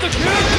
the kill!